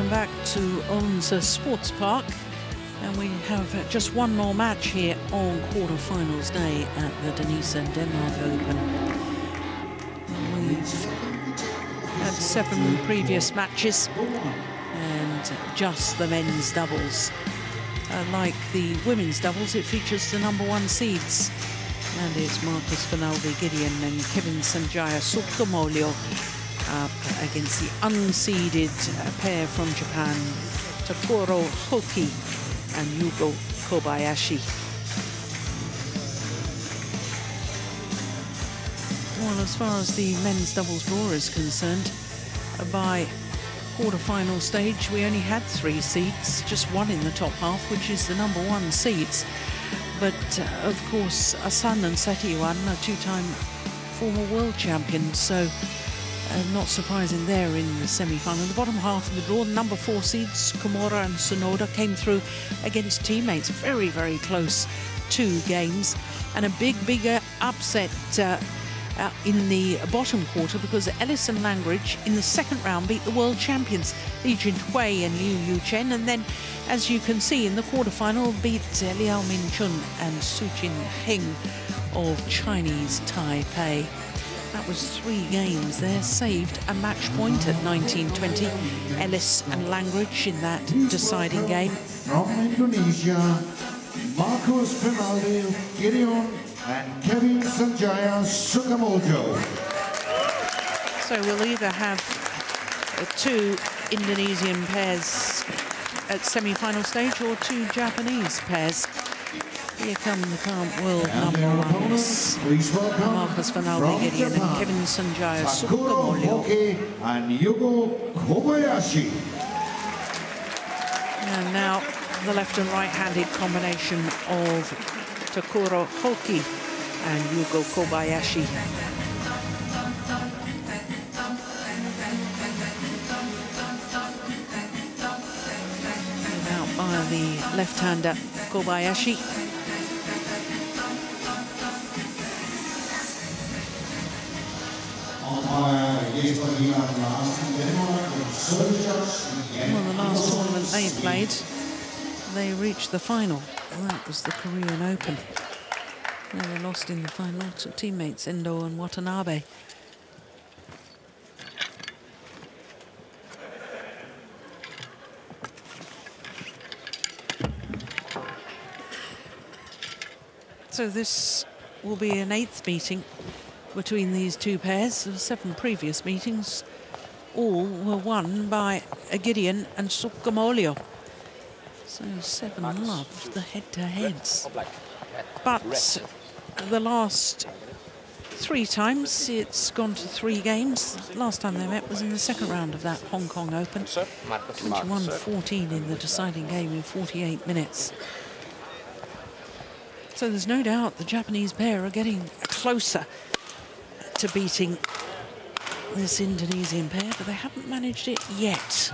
Welcome back to Odense Sports Park. And we have just one more match here on quarterfinals day at the Danisa Denmark Open. And we've had seven previous matches and just the men's doubles. Uh, like the women's doubles, it features the number one seeds. And it's Marcus Fernaldi Gideon and Kevin Sanjaya Sukamuljo up against the unseeded pair from Japan, Takuro Hoki and Yugo Kobayashi. Well, as far as the men's doubles draw is concerned, by quarter-final stage, we only had three seeds, just one in the top half, which is the number one seeds. But, uh, of course, Ahsan and Setiawan are two-time former world champions, so uh, not surprising there in the semi-final. The bottom half of the draw, number four seeds, Komura and Sonoda, came through against teammates. Very, very close two games. And a big, bigger upset uh, uh, in the bottom quarter because Ellis and Langridge in the second round beat the world champions Li Junhui and Liu Yuchen and then as you can see in the quarterfinal beat Liao Minchun and Su Jin Heng of Chinese Taipei. That was three games there, saved a match point at 1920. Ellis and Langridge in that deciding game. From Indonesia, Marcus Fernaldi Gideon and Kevin Sanjaya Sukamuljo. So we'll either have two Indonesian pairs at semi-final stage or two Japanese pairs. Here come the current world number ones. Marcus Fernaldi Gideon and Kevin Sanjaya Sukamuljo. and Yugo Kobayashi. And now the left and right-handed combination of Takuro Hoki and Yugo Kobayashi. And out by the left-hander Kobayashi. Well, the last tournament they played, they reached the final. That was the Korean Open. They were lost in the final to teammates Endo and Watanabe. So this will be an eighth meeting between these two pairs. There were seven previous meetings. All were won by Gideon and Sukamuljo. So seven love the head-to-heads. But the last three times it's gone to three games. Last time they met was in the second round of that Hong Kong Open. 21-14 in the deciding game in 48 minutes. So there's no doubt the Japanese pair are getting closer to beating this Indonesian pair, but they haven't managed it yet.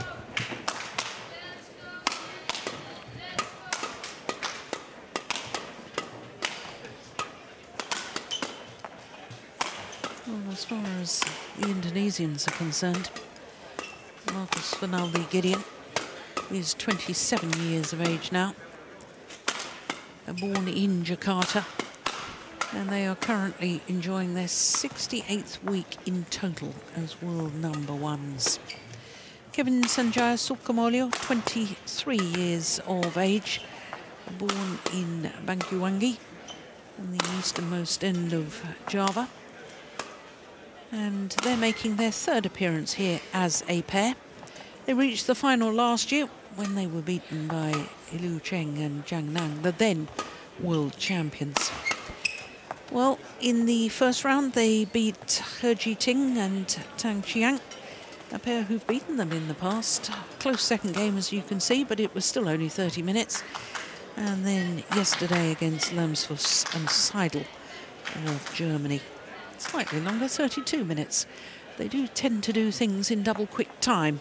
Well, as far as the Indonesians are concerned, Marcus Fernaldi Gideon is 27 years of age now, born in Jakarta, and they are currently enjoying their 68th week in total as world number ones. Kevin Sanjaya Sukamuljo, 23 years of age, born in Banyuwangi, on the easternmost end of Java. And they're making their third appearance here as a pair. They reached the final last year when they were beaten by Liu Cheng and Zhang Nan, the then world champions. Well, in the first round, they beat He Jiting and Tan Qiang, a pair who've beaten them in the past. Close second game, as you can see, but it was still only 30 minutes. And then yesterday against Lamsfuss and Seidel of Germany. Slightly longer, 32 minutes. They do tend to do things in double quick time,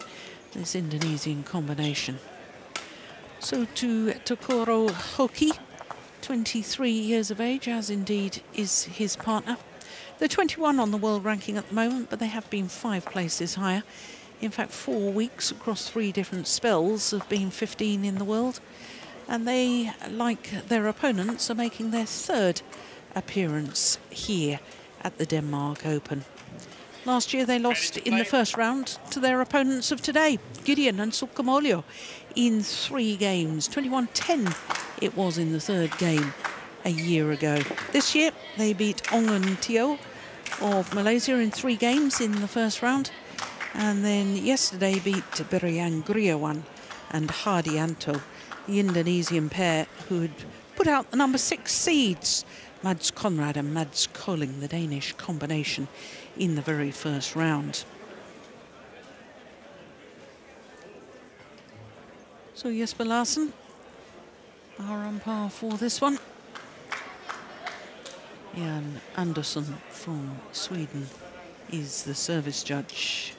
this Indonesian combination. So to Takuro Hoki, 23 years of age, as indeed is his partner. They're 21 on the world ranking at the moment, but they have been five places higher in fact, four weeks across three different spells of being 15 in the world. And they, like their opponents, are making their third appearance here at the Denmark Open. Last year they lost in the first round to their opponents of today, Gideon and Sukamuljo, in three games. 21-10 it was in the third game a year ago. This year they beat Ongun Teo of Malaysia in three games in the first round. And then yesterday beat Berry Angriawan and Hardianto, the Indonesian pair who had put out the number six seeds, Mads Conrad and Mads Kolding, the Danish combination, in the very first round. So Jesper Larsen our umpire for this one. Jan Andersson from Sweden is the service judge.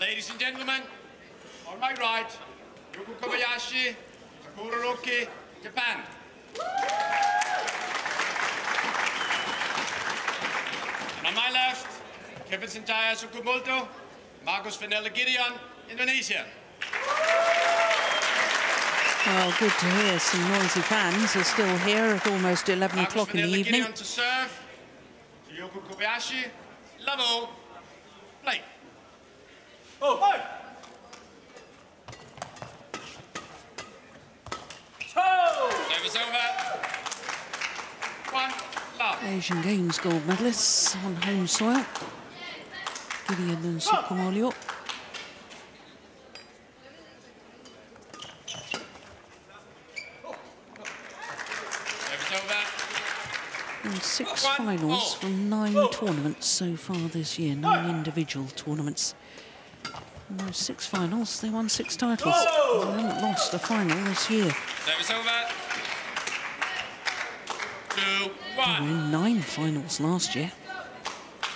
Ladies and gentlemen, on my right, Yugo Kobayashi, Takuro Hoki, Japan. And on my left, Kevin Sanjaya Sukamuljo, Marcus Fernaldi Gideon, Indonesia. Well, good to hear some noisy fans are still here at almost 11 o'clock in the evening. Gideon to serve. To Yugo Kobayashi, level. Oh, hi. Service over. One, love. Asian Games gold medalists on home soil. Gideon and. Service. And six finals from nine tournaments so far this year, nine individual tournaments. In those six finals, they won six titles. They haven't lost a final this year. Service over. Two, They were one. in nine finals last year,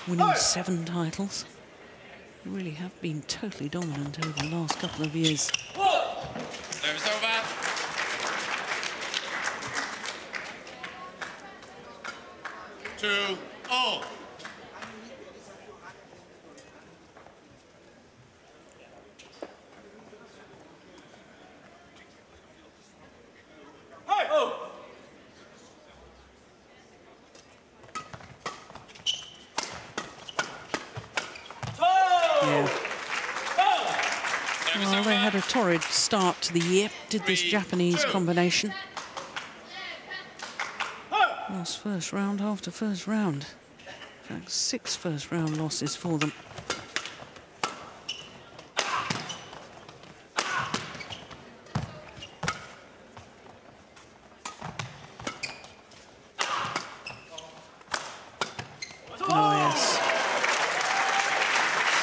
winning seven titles. They really have been totally dominant over the last couple of years. Service over. Two, all. Yeah. Service Well, over. they had a torrid start to the year, did this Japanese combination. Lost first round after first round. In fact, six first round losses for them. Oh, yes.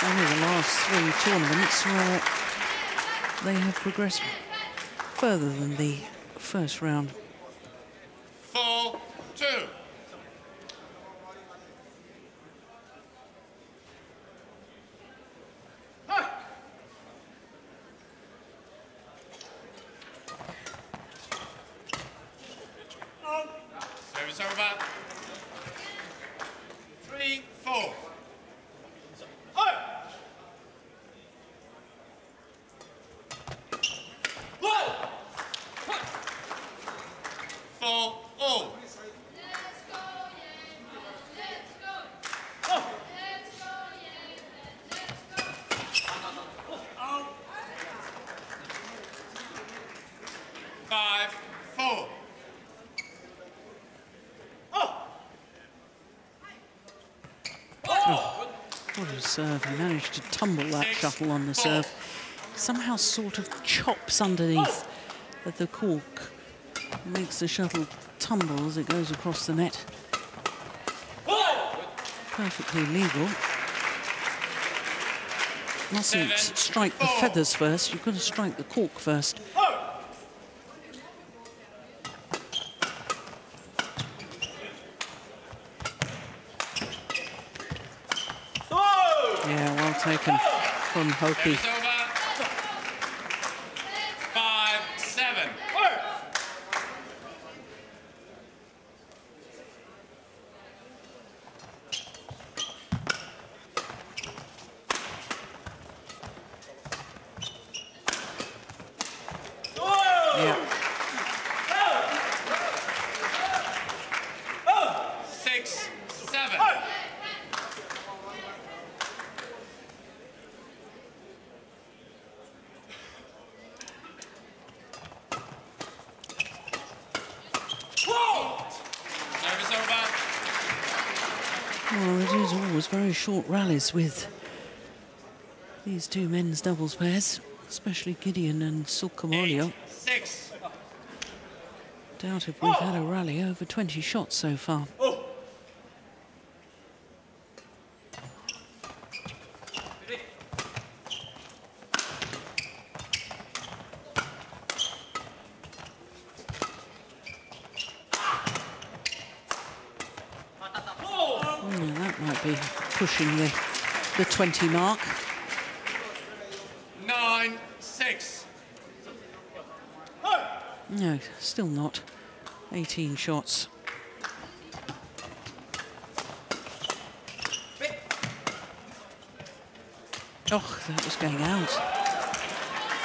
Only the last three tournaments where they have progressed further than the first round. Four, two. Service over. Three, four. Four, all. Five, four. What a serve. He managed to tumble that shuttle on the serve. Somehow sort of chops underneath at the cork. Makes the shuttle tumble as it goes across the net. Perfectly legal. mustn't strike the feathers first. You've got to strike the cork first. Yeah, well taken from Hoki. Service over. Five, seven. Yeah. Six, seven. Service over. Well, it is always very short rallies with these two men's doubles pairs, especially Gideon and Sukamuljo. Six. Doubt if we've had a rally over 20 shots so far. Mm, that might be the, the 20 mark. Nine, six. No, still not. 18 shots. Oh, that was going out.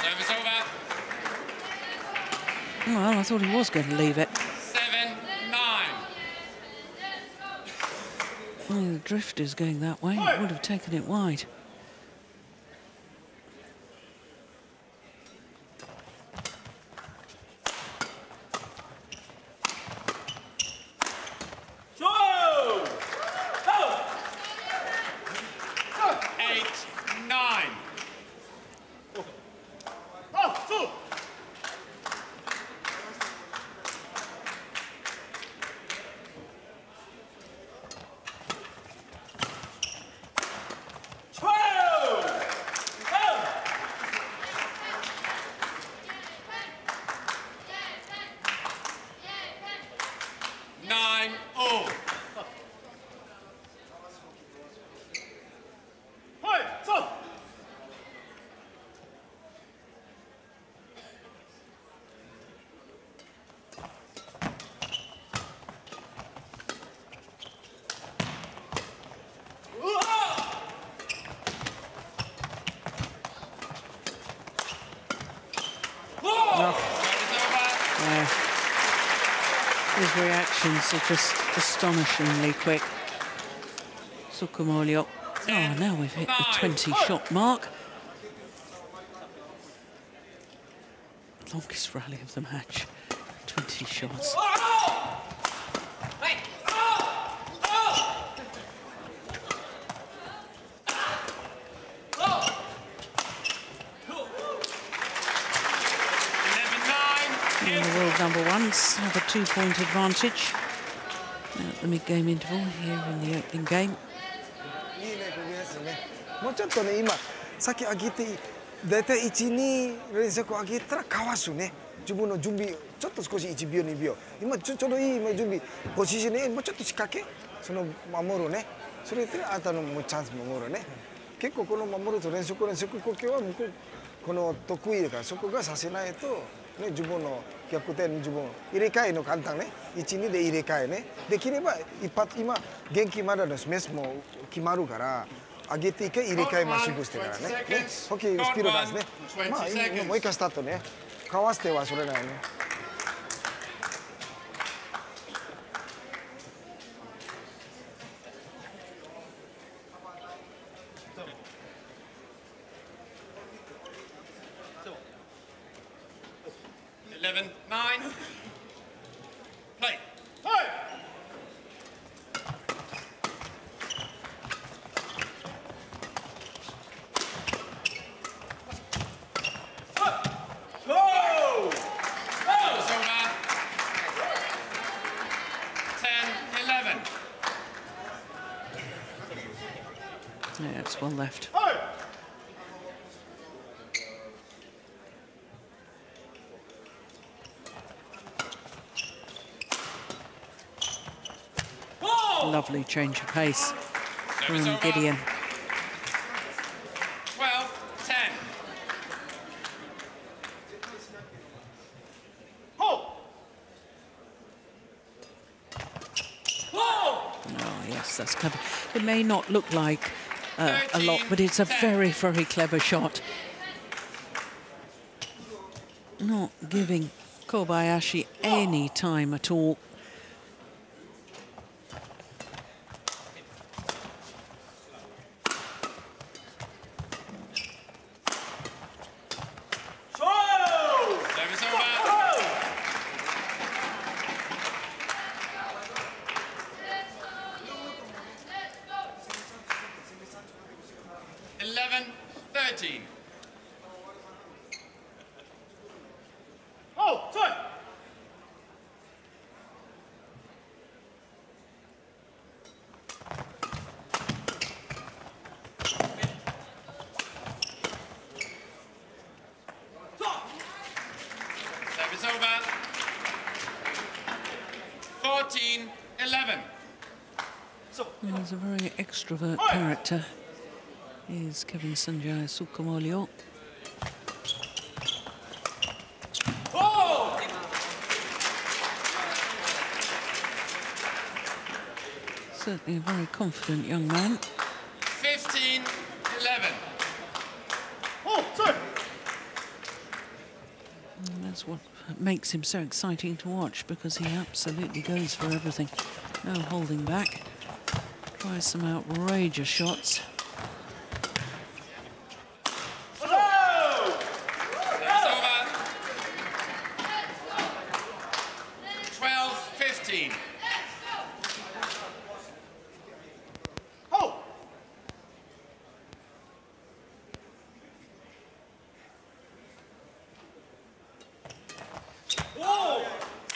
Service over. Well, I thought he was going to leave it. Oh, the drift is going that way. It would have taken it wide. Eight, nine. Nine, oh. Service over. Yeah. His reactions are just astonishingly quick. Sukamuljo. Oh, now we've hit the 20 shot mark. Longest rally of the match. 20 shots. Number ones have a two-point advantage at the mid-game interval here in the opening game. もうちょっとね、今、先上げて、大体1、2連続上げたらかわすね。自分の準備、ちょっと少し1秒、2秒。今ちょちょうどいい今準備、ポジションね、もうちょっと仕掛け、その守るね。それであとのもうチャンス守るね。結構この守ると連続連続呼吸は向こうこの得意だからそこがさせないと、ね、自分の逆転自分入れ替えの簡単ね12で入れ替えね。できれば一発今元気まだのスメスも決まるから上げていけ入れ替えまっすぐしてからね。ね。ホッケースピード出すね。まあ今もう一回スタートね。かわしてはそれないね change of pace from Gideon. 12, 10. Oh, yes, that's clever. It may not look like uh, a lot, but it's a very, very clever shot. Not giving Kobayashi any time at all. Service over. Eleven, thirteen. Oh, sorry. Service over. 14, 11. He's a very extrovert character. Is Kevin Sanjaya Sukamuljo. Certainly a very confident young man. 15, 11. Oh, sorry. And that's what makes him so exciting to watch because he absolutely goes for everything. No holding back. Tries some outrageous shots. Service over. 12, 15. Oh.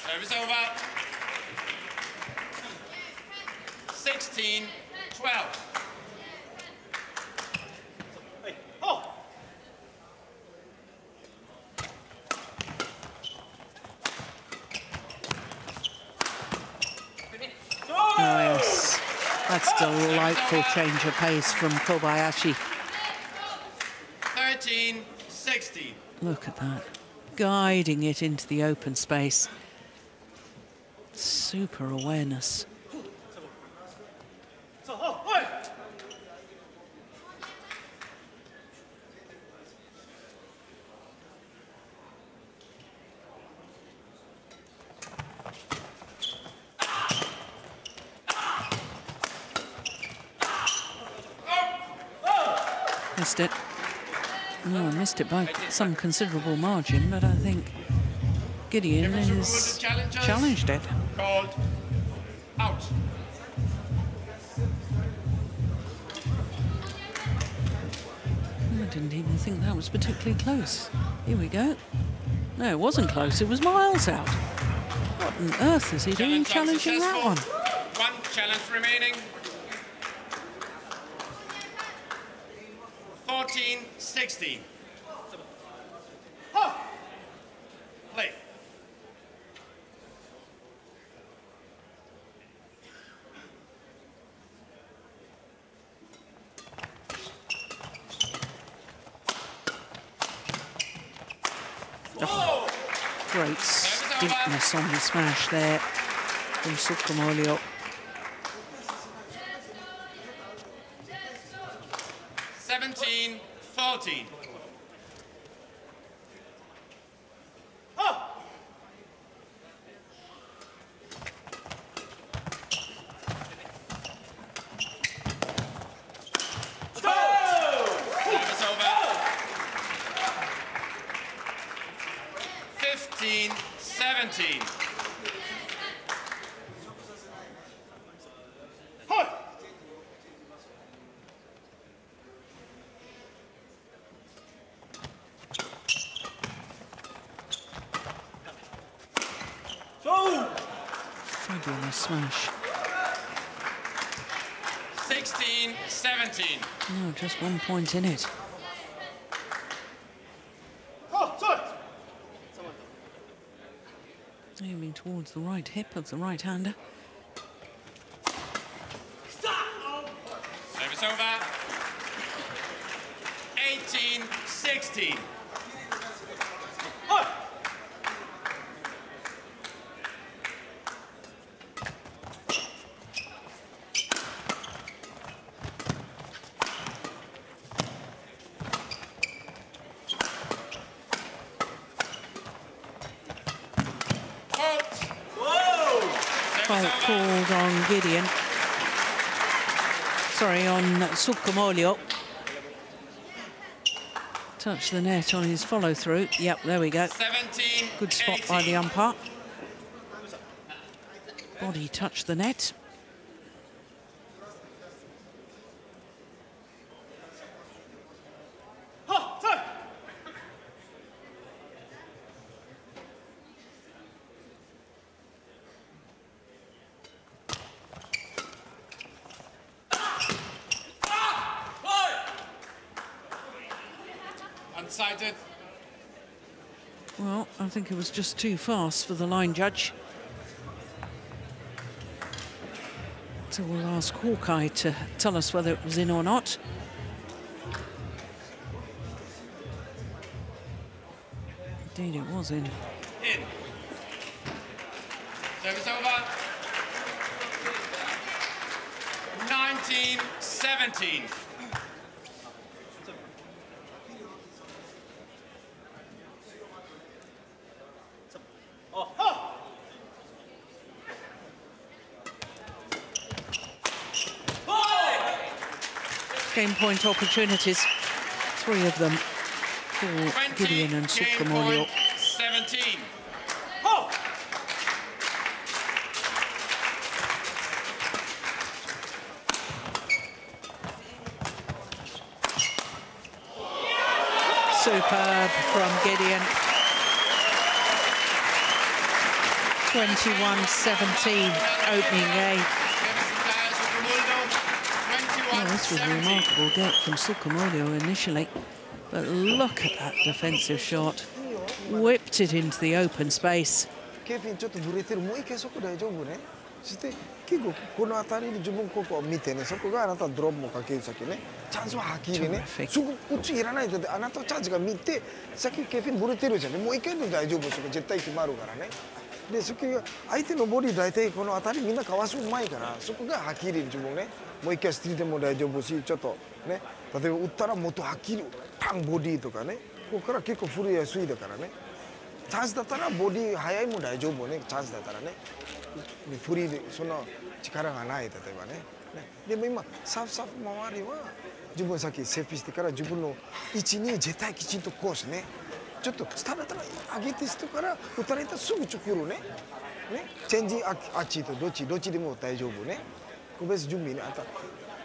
Service over. 16, 12. Hey. Oh. Oh, yes. That's delightful change of pace from Kobayashi. 13, 16. Look at that. Guiding it into the open space. Super awareness. So, oh, oi. Missed it. No, missed it by some considerable margin, but I think Gideon has challenged it. Called out. I didn't even think that was particularly close. Here we go. No, it wasn't close. It was miles out. What on earth is he doing Challenge challenging that one? One challenge remaining. 14, 16. On the smash there from Sukamuljo. Seventeen, fourteen. Ha. Service over. Fifteen, seventeen. Hoi. So. Fabulous smash. Sixteen, seventeen. No, just one point in it. Oh. Aiming towards the right hip of the right hander. 16. Oi! Fault. Whoa! Fault Service over. called on Gideon. Sorry, on Sukamuljo. Touch the net on his follow through. Yep, there we go. 17. Good spot by the umpire. Body touched the net. Ha! Sorry! Unsighted. Well, I think it was just too fast for the line judge. So we'll ask Hawkeye to tell us whether it was in or not. Indeed, it was in. In. Service over. 19. 17. Oh, ha! Game point opportunities, three of them for 20. Gideon and point, 17. Oh. Superb from Gideon. 21-17 opening game. Well, this was a remarkable get from Sukamolio initially, but look at that defensive shot. Whipped it into the open space. ケフィンちょっとブレてるもう一回そこ大丈夫ねそして結構この辺りに自分ここを見てねそこがあなたドロップもかける先ねチャンスははっきりね.そここっちいらないであなたチャンスが見てさっきケフィンブレてるじゃんねもう一回で大丈夫そこ絶対決まるからねでそこ相手のボディ大体この辺りみんなかわすうまいからそこがはっきり自分ねもう一回スティーでも大丈夫しちょっとね例えば打ったらもっとはっきりパンボディとかねここから結構振りやすいだからね。チャンスだったらボディ速いも大丈夫ね。チャンスだったらね。でフリーでそんな力がない例えばね。ね。でも今サフサフ周りは自分さっきセーフしてから自分の位置に絶対きちんとコースね。ちょっと下だったら上げて人から打たれたらすぐ直るね。ね。チェンジああっちとどっちどっちでも大丈夫ね。個別準備ねあんた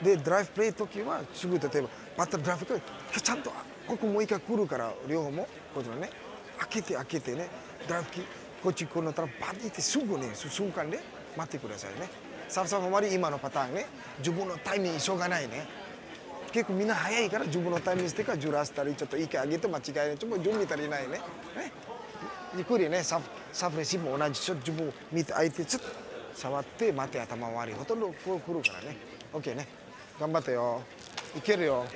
でドライブプレー時はすぐ例えばバッタードライブからちゃんとここもう一回来るから両方もこっちのね。開けて開けてね。ドライブキーこっち来るのったらバッて行ってすぐね瞬間で待ってくださいね。サブサブあまり今のパターンね。自分のタイミング急がないね。結構みんな早いから自分のタイミングしてからずらしたりちょっと一回上げて間違えない。ちょっと準備足りないね。ね。ゆっくりねサフサフレシーも同じ。ちょっと自分見て相手ちょっと触って待って頭回りほとんどこう来るからね。OK ね。頑張ってよ。いけるよ。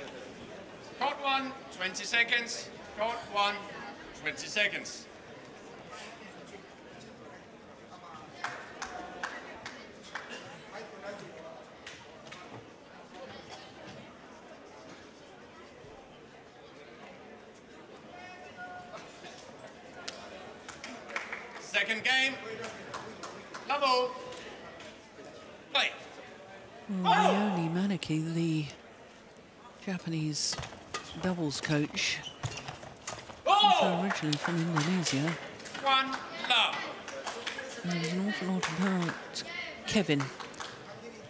Caught one, 20 seconds. Caught one, 20 seconds. Japanese doubles coach, oh! also originally from Indonesia. One love. And there was an awful lot about Kevin.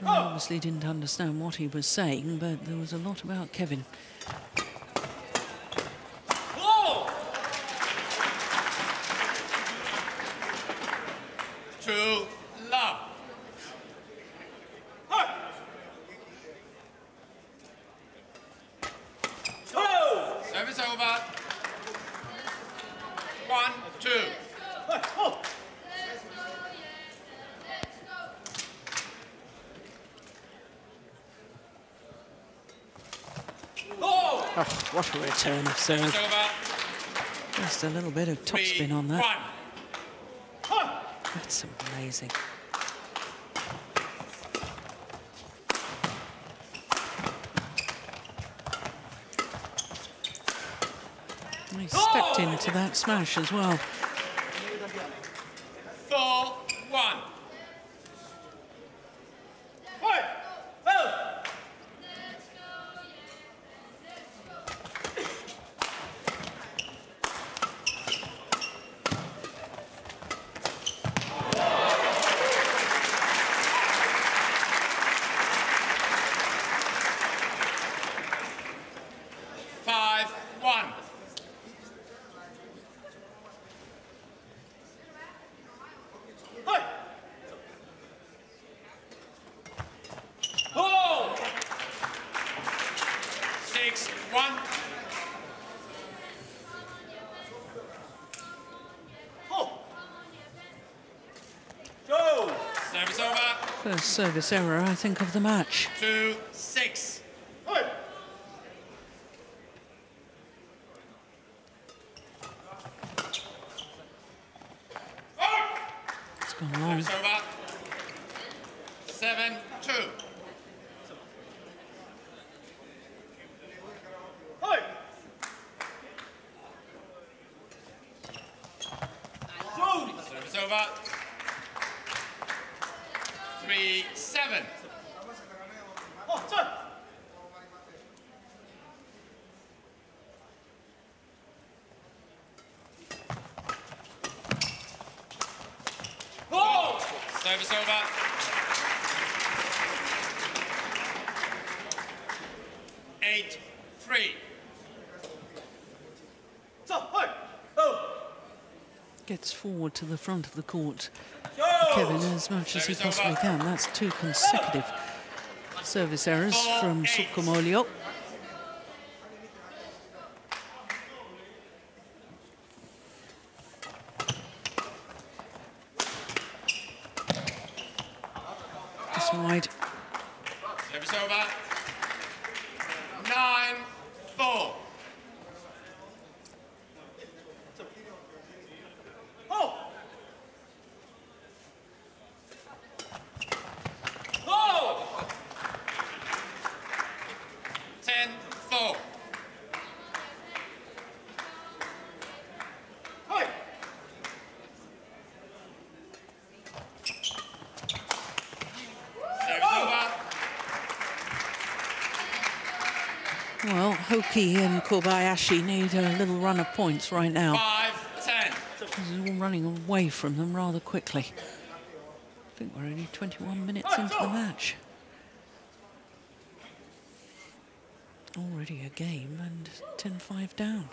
Oh! I obviously didn't understand what he was saying, but there was a lot about Kevin. Ball. Two love. Oh! Service over. One, two. Oh! Oh, what a return of serve. Just a little bit of topspin on that. That's amazing. He stepped into that smash as well. Four. One. Hey! Oh! Five. One. Hey! Oh! Six. One. Oh! Go! Service over. First service error, I think, of the match. Two. Six. Hey! It's gone long. Seven. Two. Hey! Go! Service over. Three. Seven. Oh, turn! Oh! Service over. Eight. Three. So, hey! Oh! Gets forward to the front of the court. Kevin as much as he possibly can. That's two consecutive service errors from Sukamuljo. Just wide. Service over. Nine. Four. Oh! Oh! Ten. Four. Hey! Service over. Hoki and Kobayashi need a little run of points right now. Five. Ten. He's all running away from them rather quickly. I think we're only 21 minutes into the match. Already a game and 10-5 down.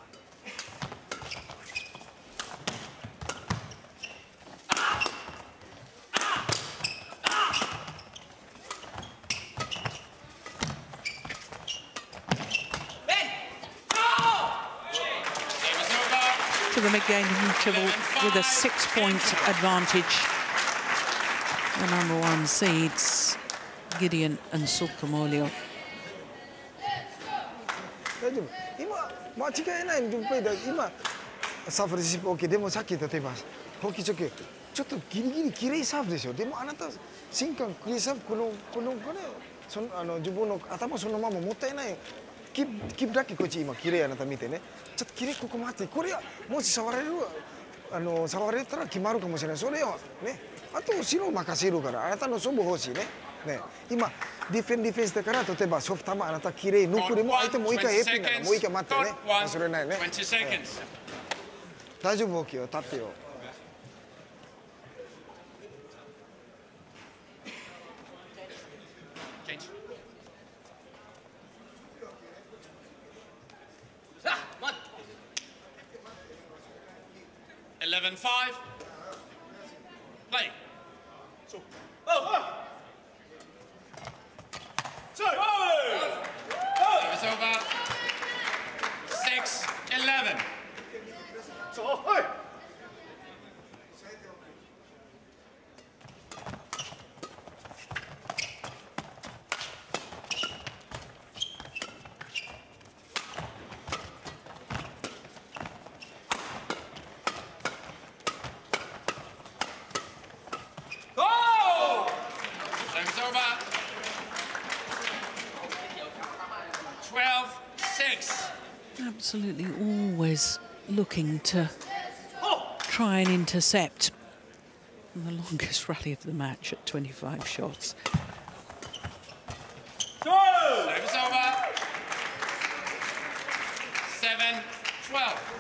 Over. To the mid-game interval with a six-point advantage. The number one seeds, Gideon and Sukamolio. 大丈夫今間違いないやっぱりだ今サーフレシップ OK でもさっき例えばホーキーチョキちょっとギリギリ綺麗サーフですよでもあなた新刊クリーサーフこのこのこれそのあの自分の頭そのままもったいないキープキープだけこっち今綺麗あなた見てね。ちょっと綺麗ここ待ってこれはもし触れるあの触れたら決まるかもしれない。それをねあと後ろ任せるからあなたの勝負欲しいね。ね。今ディフェンディフェンスだから例えばソフトもあなた綺麗。抜くでも相手もう一回エピンだからもう一回待ってね.忘れないね.大丈夫 OK よ。立ってよ Absolutely always looking to try and intercept. The longest rally of the match at 25 shots. Service over. Seven, 12.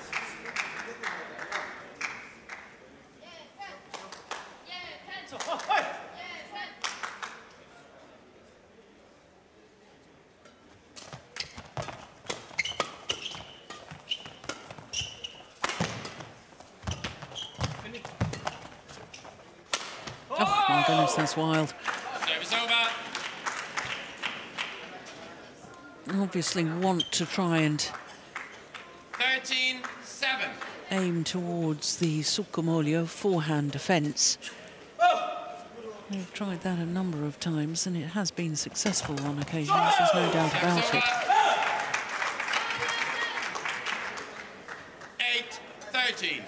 Oh my wild. Service over. Obviously want to try and 13, 7. aim towards the Sukamuljo forehand defence. Oh. They've tried that a number of times and it has been successful on occasions, there's no doubt about it. Eight, 13.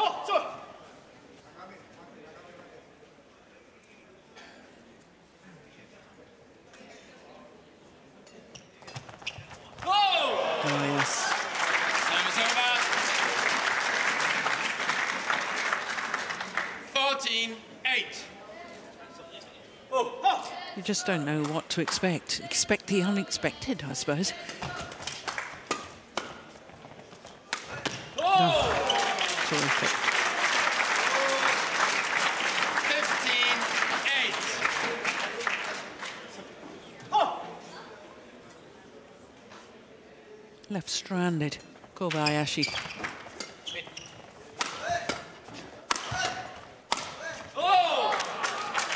어, 저. Oh! Oh yes, Service over. 14, 8. you just don't know what to expect. Expect the unexpected, I suppose. Oh, oh terrific. 15, 8. Left stranded, Kobayashi.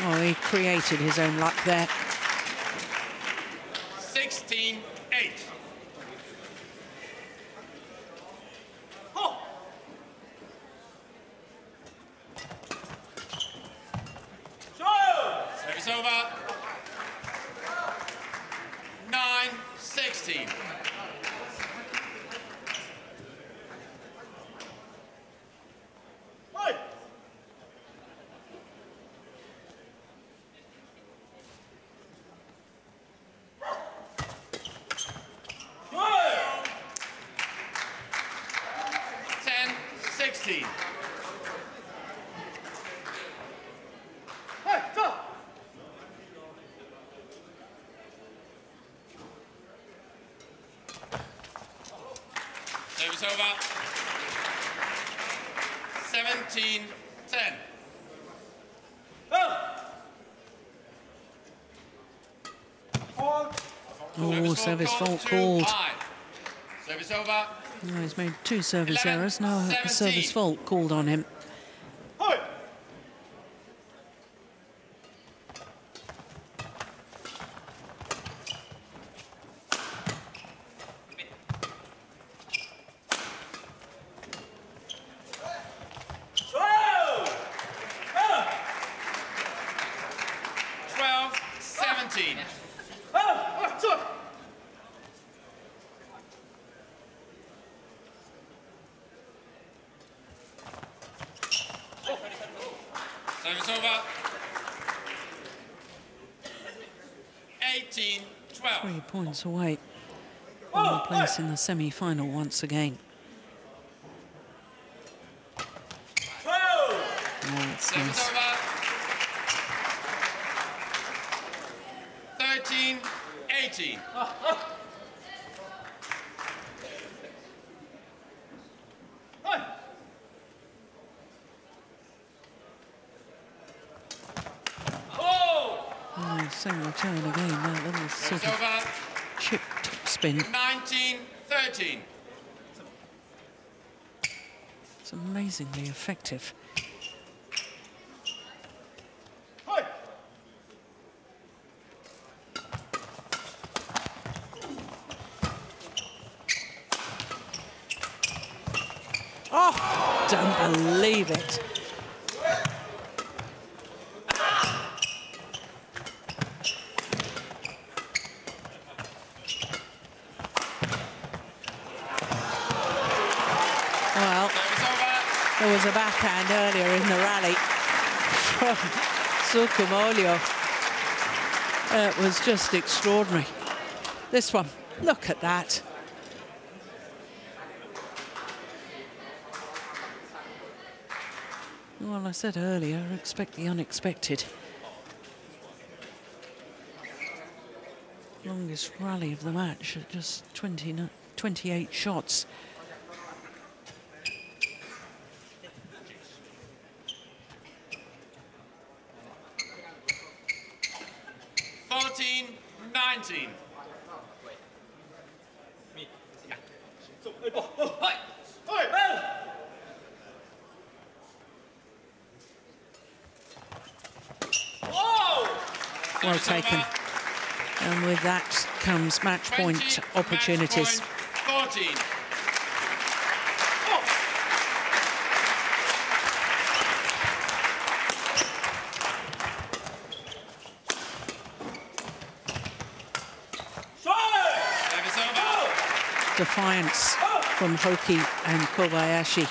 Oh, he created his own luck there. 16, 8. Service over. 9, 16. Ten, sixteen. Service over. 17, 10. Oh, service fault two, called. Service over. Oh, he's made two service 11, errors, now a service fault called on him. Twelve, seventeen. Service over. 18, 12. Three points away from the place in the semi-final once again. Oh, that's Service nice. over. 13, 18. Oh, same return again, that little sort Service of over. chip top spin. 19, 13. It's amazingly effective. Oh, don't believe it. Well, Service over. there was a earlier in the rally from Sukamuljo. It was just extraordinary. this one. Look at that. Well, I said earlier, expect the unexpected. Longest rally of the match at just 20, 28 shots. Fourteen, nineteen. Well taken. And with that comes match point 20, opportunities. Match point 14. Defiance from Hoki and Kobayashi.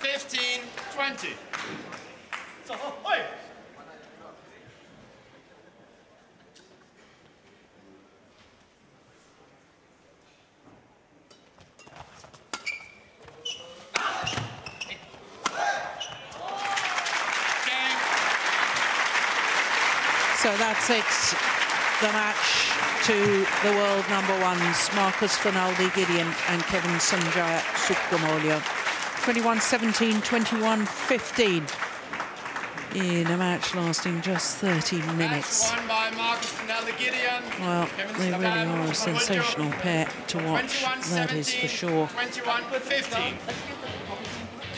15, 20. Game. It. The match to the world number ones, Marcus Fernaldi Gideon and Kevin Sanjaya Sukamuljo. 21-17, 21-15 in a match lasting just 30 minutes. Won by Marcus Fernaldi Gideon. Well, they really are a sensational pair to watch, that is for sure. 21-15.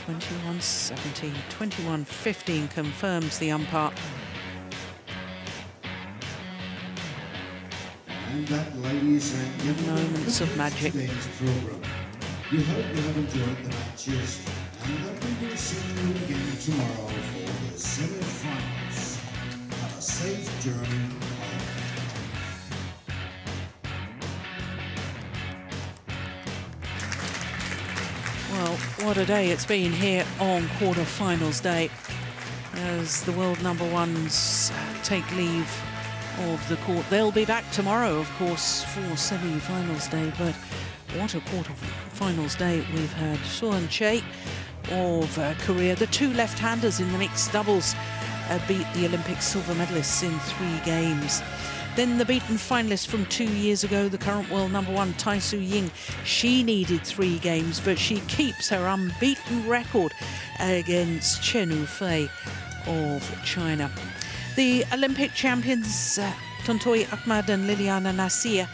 21-17, 21-15 confirms the umpire. Ladies and gentlemen, Moments of magic. program. We hope you have enjoyed the matches and that we will see you again tomorrow for the semi-finals. Have a safe journey home. Well, what a day it's been here on quarter-finals day as the world number ones take leave of the court. They'll be back tomorrow, of course, for semi-finals day, but what a quarter-finals day we've had. Suan Che of uh, Korea, the two left-handers in the mixed doubles, uh, beat the Olympic silver medalists in three games. Then the beaten finalist from two years ago, the current world number one, Tai Tzu Ying. She needed three games, but she keeps her unbeaten record against Chen Yufei of China. The Olympic champions, uh, Tontowi Ahmad and Liliyana Natsir,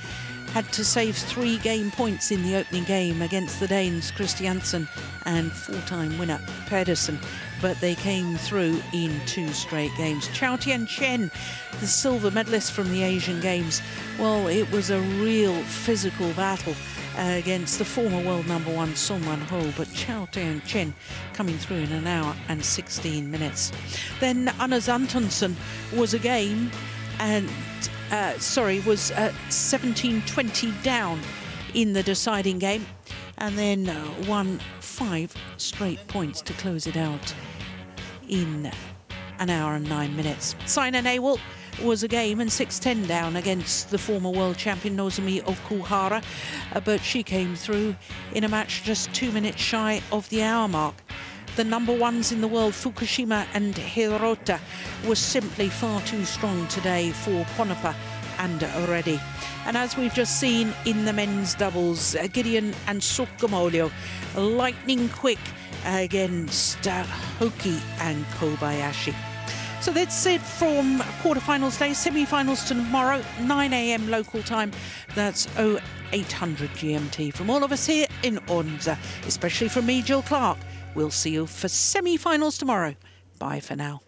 had to save three game points in the opening game against the Danes Christiansen and four-time winner Pedersen, but they came through in two straight games. Chou Tien Chen, the silver medalist from the Asian Games, well, it was a real physical battle against the former world number one Son Wan Ho, but Chou Tien Chen coming through in an hour and 16 minutes. Then Anders Antonsen was a game and uh, sorry, was uh, 17-20 down in the deciding game and then uh, won five straight points to close it out in an hour and nine minutes. Saina Nehwal was a game and 6-10 down against the former world champion Nozomi Okuhara, uh, but she came through in a match just two minutes shy of the hour mark. The number ones in the world, Fukushima and Hirota, was simply far too strong today for Ponnappa and Reddy. And as we've just seen in the men's doubles, uh, Gideon and Sukamuljo, lightning quick against uh, Hoki and Kobayashi. So that's it from quarterfinals day, semi-finals tomorrow, 9 a.m. local time. That's 0800 GMT. From all of us here in Odense, especially from me, Gill Clark. We'll see you for semi-finals tomorrow. Bye for now.